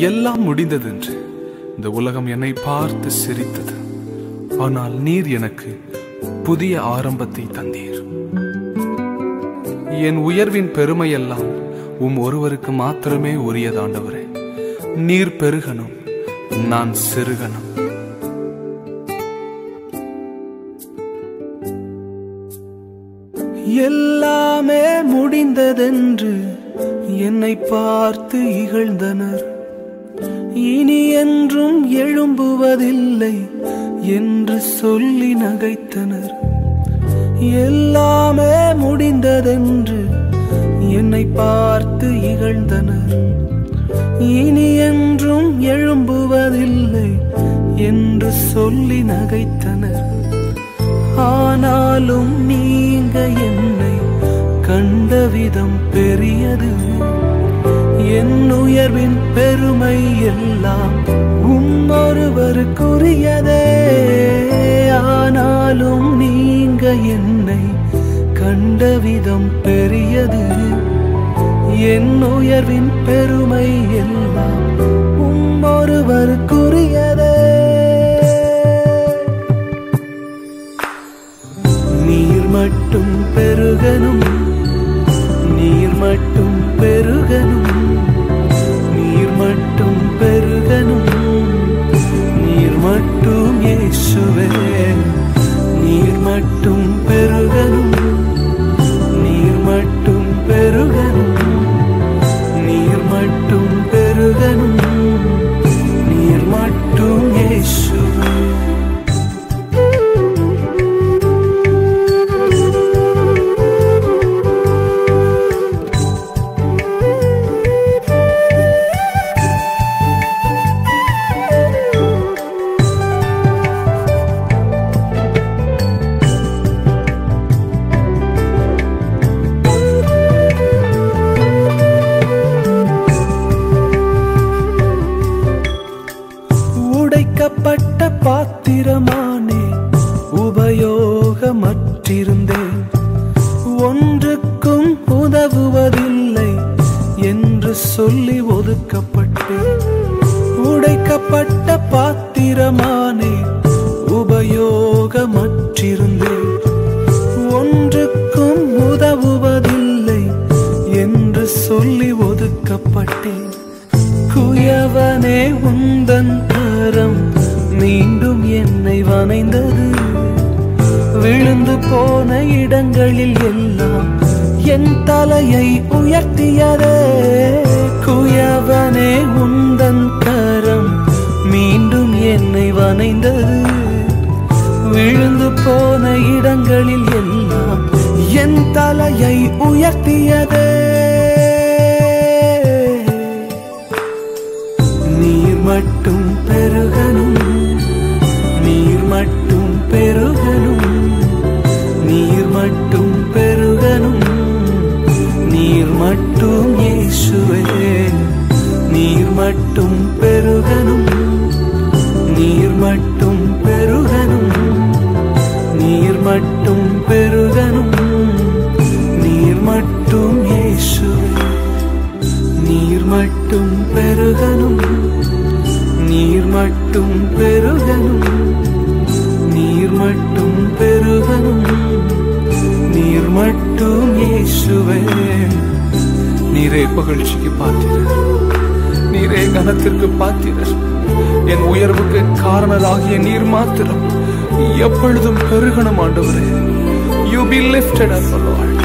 எல்லாம் முடிந்ததென்று இந்த உலகம் என்னை பார்த்து சிரித்தது. ஆனால் நீர் எனக்கு புதிய ஆரம்பத்தை தந்தீர். என் உயர்வின் பெருமையெல்லாம் உம் ஒருவருக்கு மாத்திரமே உரியதாண்டவரே நீர் பெருகணும் நான் சிறுகணும் எல்லாமே முடிந்ததென்று என்னை பார்த்து இகழ்ந்தனர். இனி என்றும் எழும்புவதில்லை என்று சொல்லி நகைத்தனர். எல்லாமே முடிந்ததென்று என்னை பார்த்து இகழ்ந்தனர். இனி என்றும் எழும்புவதில்லை என்று சொல்லி நகைத்தனர். ஆனாலும் நீங்க என்னை கண்ட விதம் பெரியது. என் உயர்வின் பெருமை எல்லாம் உம்மொருவருக்குரியதே ஆனாலும் நீங்க என்னை கண்ட விதம் பெரியது. என் உயர்வின் பெருமை எல்லாம் உம்மொருவருக்குரியதே நீர் மட்டும் பெருகனும் நீர் மட்டும் ஒன்றுக்கும் உதவுவதில்லை என்று சொல்லி ஒதுக்கப்பட்டு உடைக்கப்பட்ட பாத்திரமானே உபயோகமற்றிருந்தேன். ஒன்றுக்கும் உதவுவதில்லை என்று சொல்லி போன இடங்களில் எல்லாம் என் தலையை உயர்த்தியதே. குயவனே உந்தன் கரம் மீண்டும் என்னை வனைந்தது விழுந்து போன இடங்களில் எல்லாம் என் தலையை உயர்த்தியதே. நீர் மட்டும் பெருகனும் மட்டும் பெருகனும் நீர் மட்டும் பெருகனும் நீர் மட்டும் பெருகனும் நீர் மட்டும் இயேசுவே நீர் மட்டும் பெருகனும் நீர் மட்டும் பெருகனும் நீர் மட்டும் பெருகனும் நீர் மட்டும் இயேசுவே. நீரை புகழ்ச்சிக்கு பாத்திரர். நீரே கனத்திற்கு பாத்திரர். என் உயர்வுக்கு காரணராகிய நீர் மாத்திரம் எப்பொழுதும் பெருகணும் ஆண்டவரே. You be lifted up Lord